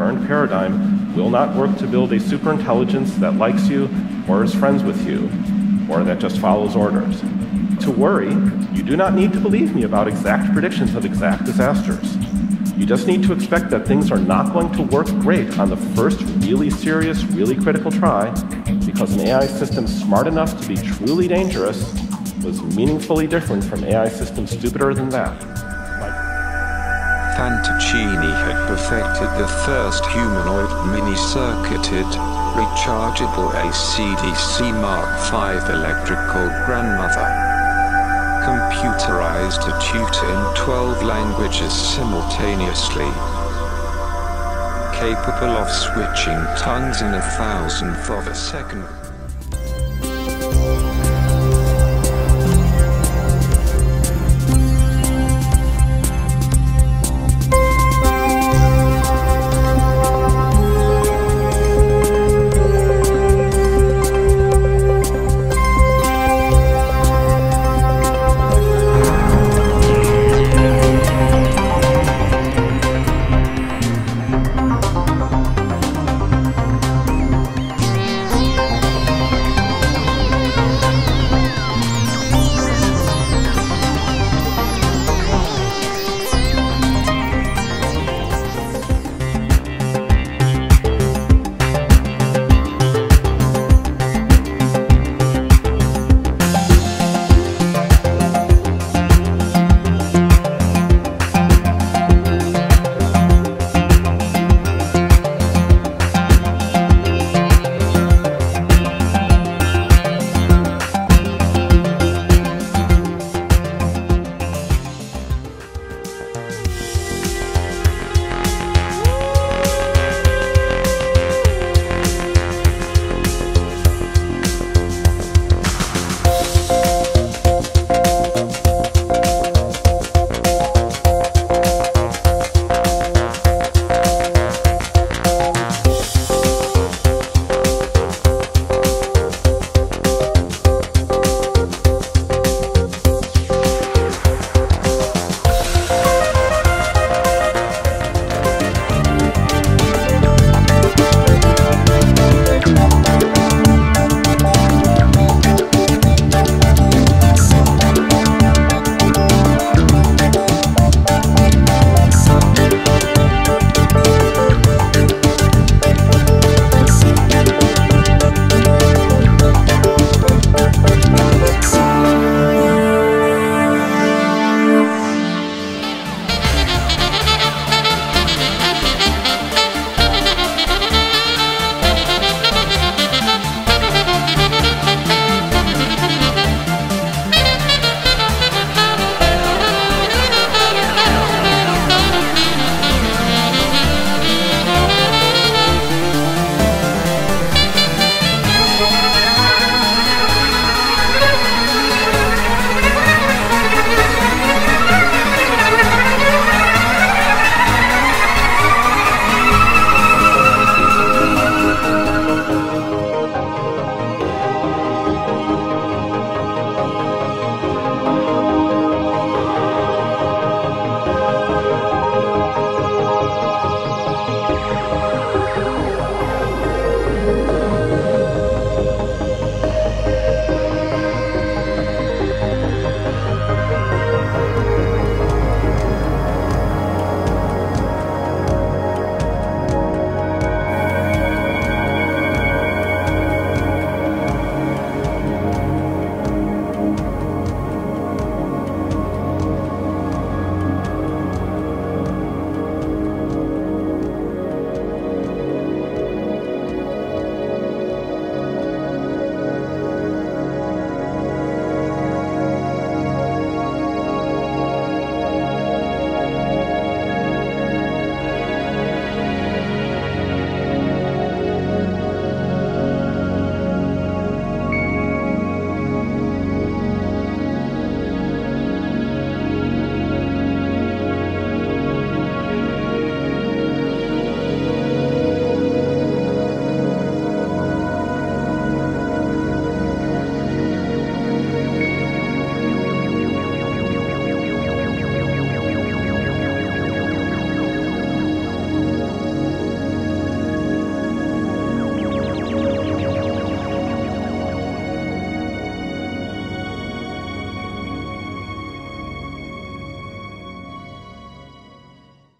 current paradigm will not work to build a superintelligence that likes you or is friends with you or that just follows orders. To worry, you do not need to believe me about exact predictions of exact disasters. You just need to expect that things are not going to work great on the first really serious, really critical try because an AI system smart enough to be truly dangerous was meaningfully different from AI systems stupider than that. Fantoccini had perfected the first humanoid mini-circuited, rechargeable AC/DC Mark V electrical grandmother. Computerized to tutor in 12 languages simultaneously. Capable of switching tongues in a thousandth of a second.